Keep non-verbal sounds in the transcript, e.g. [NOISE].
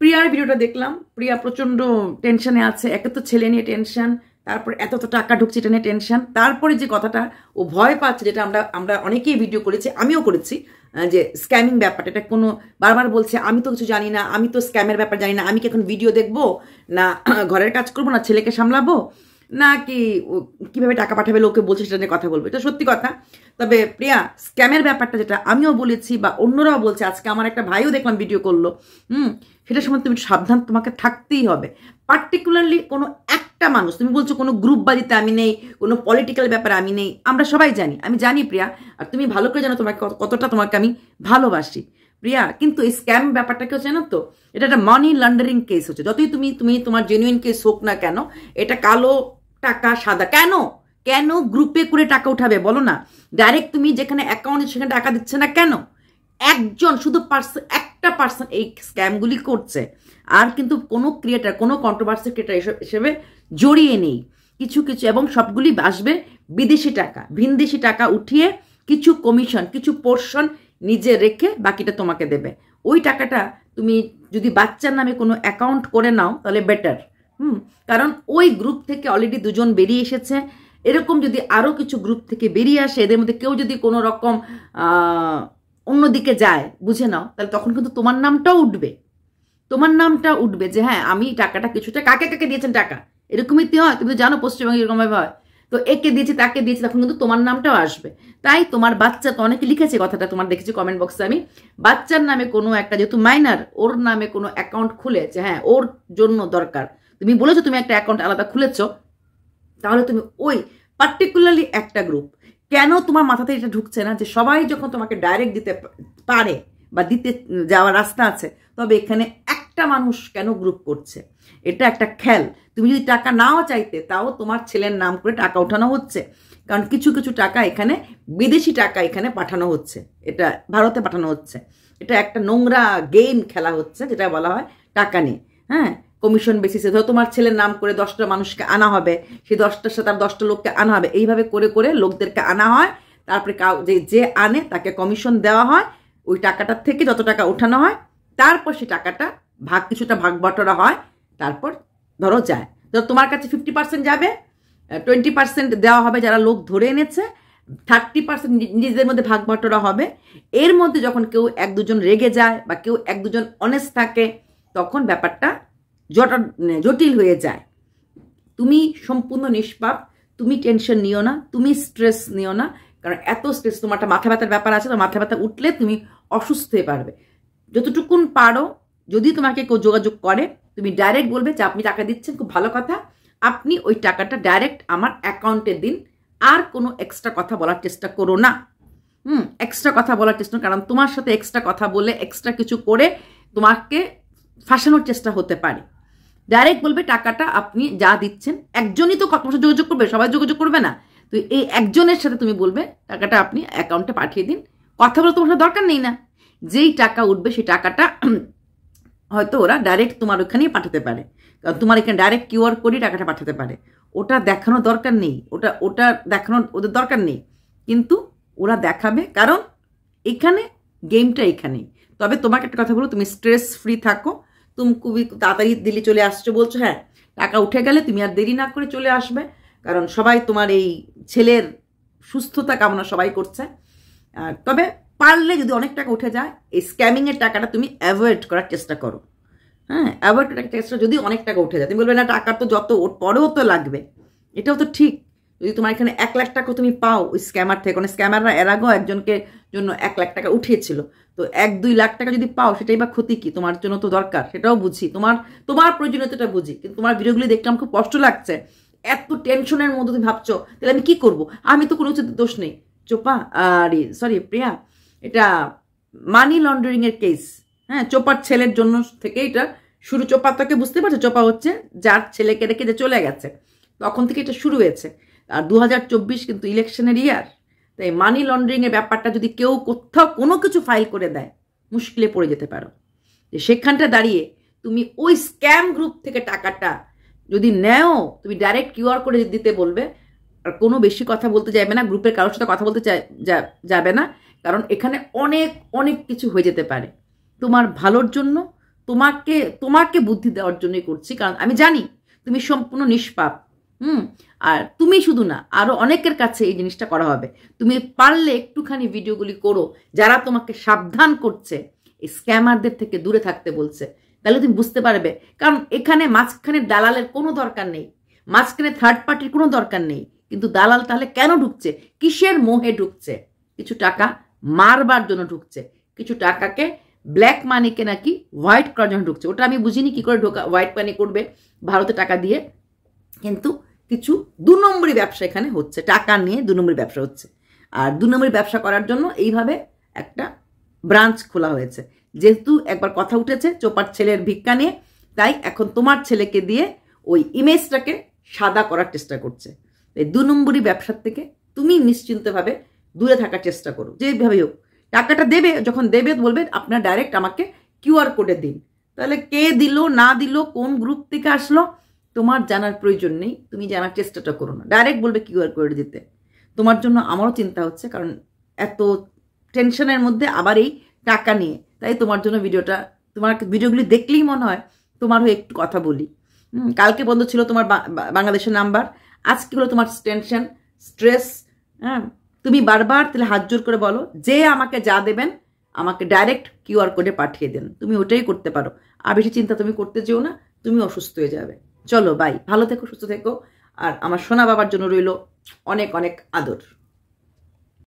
প্রিয়ার ভিডিওটা দেখলাম। প্রিয়া প্রচণ্ড টেনশনে আছে, একে তো ছেলে নিয়ে টেনশন তারপর এত তো টাকা ঢুকছে এটা নিয়ে টেনশন তারপরে যে কথাটা ও ভয় পাচ্ছে, যেটা আমরা আমরা অনেকেই ভিডিও করেছি, আমিও করেছি যে স্ক্যামিং ব্যাপারটা, এটা কোনো, বারবার বলছে, আমি তো কিছু জানি না, আমি তো স্ক্যামের ব্যাপার জানি না, আমি কি এখন ভিডিও দেখব? না, ঘরের কাজ করব না, ছেলেকে সামলাবো? না কি কীভাবে টাকা পাঠাবে, লোকে বলছে সেটা নিয়ে কথা বলবে। এটা সত্যি কথা। তবে প্রিয়া, স্ক্যামের ব্যাপারটা যেটা আমিও বলেছি বা অন্যরাও বলছে, আজকে আমার একটা ভাইও দেখলাম ভিডিও করল, হুম, সেটার সময় তুমি সাবধান, তোমাকে থাকতেই হবে। পার্টিকুলারলি কোনো একটা মানুষ, তুমি বলছো কোনো গ্রুপ বাজিতে আমি নেই, কোনো পলিটিক্যাল ব্যাপারে আমি নেই, আমরা সবাই জানি। আমি জানি প্রিয়া, আর তুমি ভালো করে জানো তোমাকে কত- কতটা তোমাকে আমি ভালোবাসি। প্রিয়া, কিন্তু এই স্ক্যাম ব্যাপারটাকেও জানো তো, এটা একটা মানি লন্ডারিং কেস হচ্ছে। যতই তুমি তুমি তোমার জেনুইন কেস হোক না কেন, এটা কালো টাকা সাদা। কেন? কেন গ্রুপে করে টাকা উঠাবে? বলো না। ডাইরেক্ট তুমি যেখানে অ্যাকাউন্ট সেখানে টাকা দিচ্ছে না কেন? একজন, শুধু পার্সন একটা পার্সন এই স্ক্যামগুলি করছে। আর কিন্তু কোনো ক্রিয়েটার কোনো কন্ট্রোভার্সি ক্রিয়েটার হিসেবে জড়িয়ে নেই। কিছু কিছু এবং সবগুলি আসবে বিদেশি টাকা। ভিনদেশি টাকা উঠিয়ে কিছু কমিশন কিছু পোর্শন নিজে রেখে বাকিটা তোমাকে দেবে। ওই টাকাটা তুমি যদি বাচ্চার নামে কোনো অ্যাকাউন্ট করে নাও, তাহলে বেটার হুম? কারণ ওই গ্রুপ থেকে অলরেডি দুজন বেরিয়ে এসেছে। এরকম যদি আরও কিছু গ্রুপ থেকে বেরিয়ে আসে, এদের মধ্যে কেউ যদি কোনো রকম অন্যদিকে যায়, বুঝে নাও, তাহলে তখন কিন্তু তোমার নামটাও উঠবে। তোমার নামটা উঠবে যে হ্যাঁ আমি টাকাটা কিছুটা, কাকে কাকে দিয়েছেন টাকা? এরকমই তো হয়, তুমি তো জানো পশ্চিমবঙ্গে এরকমভাবে হয়। তো একে দিয়েছি, তাকে দিয়েছি, তখন কিন্তু তোমার নামটাও আসবে। তাই তোমার বাচ্চা, তো অনেকে লিখেছে কথাটা, তোমার দেখেছি কমেন্ট বক্সে আমি, বাচ্চার নামে কোনো একটা, যেহেতু মাইনার ওর নামে কোনো অ্যাকাউন্ট খুলে যে হ্যাঁ ওর জন্য দরকার। তুমি বলেছ তুমি একটা অ্যাকাউন্ট আলাদা খুলেছ, তাহলে তুমি ওই পার্টিকুলারলি একটা গ্রুপ কেন তোমার মাথাতে এটা ঢুকছে না যে সবাই যখন তোমাকে ডাইরেক্ট দিতে পারে বা দিতে যাওয়ার রাস্তা আছে, তবে এখানে একটা মানুষ কেন গ্রুপ করছে? এটা একটা খেল। তুমি যদি টাকা নাও চাইতে, তাও তোমার ছেলের নাম করে টাকা ওঠানো হচ্ছে। কারণ কিছু কিছু টাকা এখানে, বিদেশি টাকা এখানে পাঠানো হচ্ছে। এটা ভারতে পাঠানো হচ্ছে। এটা একটা নোংরা গেম খেলা হচ্ছে, যেটা বলা হয় টাকা নিয়ে হ্যাঁ? কমিশন বেসিসে ধরো তোমার ছেলের নাম করে দশটা মানুষকে আনা হবে, সেই দশটার সাথে আর দশটা লোককে আনা হবে, এইভাবে করে করে লোকদেরকে আনা হয়, তারপরে যে যে আনে তাকে কমিশন দেওয়া হয়, ওই টাকাটার থেকে যত টাকা ওঠানো হয়, তারপর সেই টাকাটা ভাগ, কিছুটা ভাগ বটরা হয়, তারপর ধরো যায়। ধরো তোমার কাছে ফিফটি পার্সেন্ট যাবে টোয়েন্টি পার্সেন্ট দেওয়া হবে যারা লোক ধরে এনেছে থার্টি পার্সেন্ট নিজেদের মধ্যে ভাগ বটরা হবে, এর মধ্যে যখন কেউ এক দুজন রেগে যায় বা কেউ এক দুজন অনেস্ট থাকে, তখন ব্যাপারটা জট জটিল হয়ে যায়। তুমি সম্পূর্ণ নিষ্পাপ, তুমি টেনশন নিও না, তুমি স্ট্রেস নিও না, কারণ এত স্ট্রেস, তোমার একটা মাথা ব্যথার ব্যাপার আছে, তো মাথা ব্যথা উঠলে তুমি অসুস্থ হয়ে পারবে। যতটুকুন পারো, যদি তোমাকে কেউ যোগাযোগ করে, তুমি ডাইরেক্ট বলবে যে, আপনি টাকা দিচ্ছেন, খুব ভালো কথা। আপনি ওই টাকাটা ডাইরেক্ট আমার অ্যাকাউন্টে দিন। আর কোনো এক্সট্রা কথা বলার চেষ্টা করো না। হুম, এক্সট্রা কথা বলার চেষ্টা কারণ তোমার সাথে এক্সট্রা কথা বলে, এক্সট্রা কিছু করে তোমাকে ফাঁসানোর চেষ্টা হতে পারে। ডাইরেক্ট বলবে, টাকাটা আপনি যা দিচ্ছেন, একজনই তো কত বছর যোগাযোগ করবে, সবাই যোগাযোগ করবে না। তো এই একজনের সাথে তুমি বলবে, টাকাটা আপনি অ্যাকাউন্টে পাঠিয়ে দিন। কথা বলে তোমার দরকার নেই না। যেই টাকা উঠবে, সেই টাকাটা [CLEARS THROAT] হয়তো ওরা ডাইরেক্ট তোমার ওখানেই পাঠাতে পারে। কারণ তোমার এখানে ডাইরেক্ট কিউআর কোডই টাকাটা পাঠাতে পারে। ওটা দেখানোর দরকার নেই। ওটা ওটা দেখানোর ওদের দরকার নেই। কিন্তু ওরা দেখাবে, কারণ এখানে গেমটা এখানেই। তবে তোমাকে একটা কথা বলো তুমি স্ট্রেস ফ্রি থাকো। তুমি খুবই তাড়াতাড়ি দিল্লি চলে আসছো বলছো হ্যাঁ টাকা উঠে গেলে তুমি আর দেরি না করে চলে আসবে। কারণ সবাই তোমার এই ছেলের সুস্থতা কামনা সবাই করছে। আর তবে পারলে যদি অনেক টাকা উঠে যায়, এই স্ক্যামিংয়ের টাকাটা তুমি অ্যাভয়েড করার চেষ্টা করো। হ্যাঁ অ্যাভয়েড করার চেষ্টা যদি অনেক টাকা উঠে যায়, তুমি বলবে, না, টাকা তো যত, ওর পরেও তো লাগবে। এটাও তো ঠিক। যদি তোমার এখানে এক লাখ টাকা তুমি পাও ওই স্ক্যামার থেকে কারণ স্ক্যামাররা এর আগেও একজনকে জন্য এক লাখ টাকা উঠিয়েছিল। তো এক, দুই লাখ টাকা যদি পাও, সেটাই বা ক্ষতি কি? তোমার জন্য তো দরকার, সেটাও বুঝি। তোমার তোমার প্রয়োজনীয়তাটা বুঝি, কিন্তু তোমার ভিডিওগুলি দেখতে আমার খুব কষ্ট লাগছে। এত টেনশনের মধ্যে তুমি ভাবছ, তাহলে আমি কি করব? আমি তো কোনো উচিত দোষ নেই। চোপা, আরে সরি প্রিয়া, এটা মানি লন্ডারিং এর কেস হ্যাঁ চোপার ছেলের জন্য থেকে এটা শুরু। চোপা, তাকে বুঝতে পারছ? চোপা হচ্ছে যার ছেলেকে রেখে যে চলে গেছে। তখন থেকে এটা শুরু হয়েছে। আর দু হাজার চব্বিশ কিন্তু ইলেকশনের ইয়ার। তাই মানি লন্ডারিং এর ব্যাপারটা যদি কেউ কোথাও কোনো কিছু ফাইল করে দেয়, মুশকিলে পড়ে যেতে পারো। যে সেখানটা দাঁড়িয়ে তুমি ওই স্ক্যাম গ্রুপ থেকে টাকাটা যদি নেও, তুমি ডাইরেক্ট কিউআর করে দিতে বলবে, আর কোনো বেশি কথা বলতে যাবে না গ্রুপের কারোর সাথে কথা বলতে চাই- যাবে না, কারণ এখানে অনেক অনেক কিছু হয়ে যেতে পারে। তোমার ভালোর জন্য তোমাকে তোমাকে বুদ্ধি দেওয়ার জন্যই করছি, কারণ আমি জানি তুমি সম্পূর্ণ নিষ্পাপ। হুম, আর তুমি শুধু না আরও অনেকের কাছে এই জিনিসটা করা হবে। তুমি পারলে একটুখানি ভিডিওগুলি করো, যারা তোমাকে সাবধান করছে, এই স্ক্যামারদের থেকে দূরে থাকতে বলছে। তাহলে তুমি বুঝতে পারবে, কারণ এখানে মাঝখানে দালালের কোনো দরকার নেই, মাঝখানে থার্ড পার্টির কোনো দরকার নেই। কিন্তু দালাল তাহলে কেন ঢুকছে? কিসের মোহে ঢুকছে? কিছু টাকা মারবার জন্য ঢুকছে। কিছু টাকাকে ব্ল্যাক মানিকে নাকি হোয়াইট করার জন্য ঢুকছে। ওটা আমি বুঝিনি কি করে ঢোকা হোয়াইট মানি করবে ভারতে টাকা দিয়ে। কিন্তু কিছু দু নম্বরই ব্যবসা এখানে হচ্ছে, টাকা নিয়ে দু নম্বরই ব্যবসা হচ্ছে। আর দু নম্বরই ব্যবসা করার জন্য এইভাবে একটা ব্রাঞ্চ খোলা হয়েছে। যেহেতু একবার কথা উঠেছে, চোপার ছেলের ভিক্ষা নিয়ে, তাই এখন তোমার ছেলেকে দিয়ে ওই ইমেজটাকে সাদা করার চেষ্টা করছে। এই দু নম্বরই ব্যবসার থেকে তুমি নিশ্চিন্তভাবে দূরে থাকার চেষ্টা করো, যেভাবেই হোক। টাকাটা দেবে, যখন দেবে, বলবে, আপনার ডাইরেক্ট আমাকে কিউআর কোডে দিন। তাহলে কে দিল, না দিল, কোন গ্রুপ থেকে আসলো তোমার জানার প্রয়োজন নেই, তুমি জানার চেষ্টাটা করো না। ডাইরেক্ট বলবে কিউআর কোড দিতে। তোমার জন্য আমারও চিন্তা হচ্ছে, কারণ এত টেনশনের মধ্যে আবার এই টাকা নিয়ে। তাই তোমার জন্য ভিডিওটা, তোমার ভিডিওগুলি দেখলেই মনে হয় তোমার হয়ে একটু কথা বলি। কালকে বন্ধ ছিল তোমার বাংলাদেশের নাম্বার। আজকে হলো তোমার টেনশন স্ট্রেস হ্যাঁ? তুমি বারবার তাহলে হাত জোর করে বলো, যে আমাকে যা দেবেন, আমাকে ডাইরেক্ট কিউআর কোডে পাঠিয়ে দেন। তুমি ওটাই করতে পারো। আর বেশি চিন্তা তুমি করতে যেও না, তুমি অসুস্থ হয়ে যাবে। চলো বাই ভালো থেকো, সুস্থ থেকো। আর আমার সোনা বাবার জন্য রইল অনেক অনেক আদর।